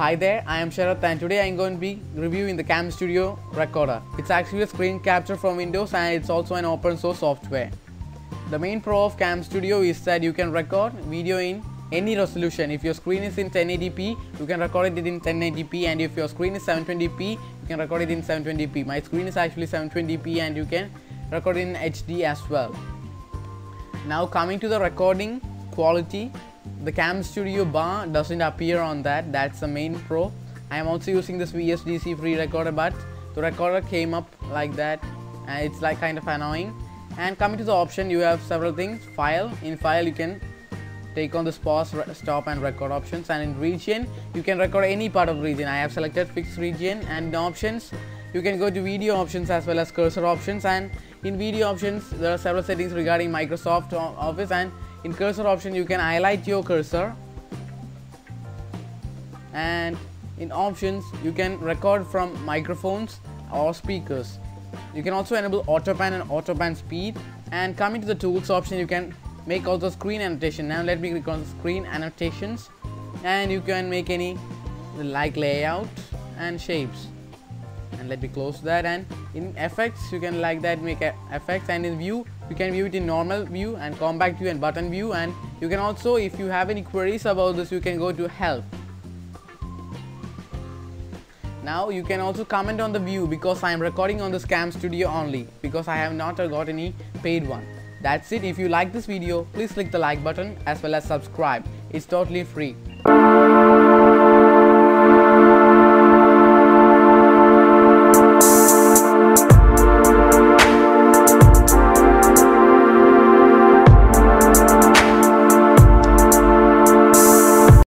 Hi there, I am Sharath and today I am going to be reviewing the Cam Studio Recorder. It's actually a screen capture from Windows and it's also an open source software. The main pro of Cam Studio is that you can record video in any resolution. If your screen is in 1080p, you can record it in 1080p and if your screen is 720p, you can record it in 720p. My screen is actually 720p and you can record in HD as well. Now coming to the recording quality, the Cam Studio bar doesn't appear on that. That's the main pro. I am also using this VSDC free recorder, but the recorder came up like that, and it's like kind of annoying. And coming to the option, you have several things. File. In file, you can take on the pause, stop, and record options. And in region, you can record any part of region. I have selected fixed region. And in options, you can go to video options as well as cursor options. And in video options, there are several settings regarding Microsoft Office and in cursor option you can highlight your cursor. And in options you can record from microphones or speakers. You can also enable auto pan and auto pan speed. And coming to the tools option you can make also screen annotation. Now let me click on screen annotations. And you can make any like layout and shapes. And let me close that. And in effects you can like that make effects. And in view you can view it in normal view and compact view and button view. And you can also if you have any queries about this you can go to help. Now you can also comment on the view because I am recording on the Cam Studio only because I have not got any paid one. That's it. If you like this video please click the like button as well as subscribe. It's totally free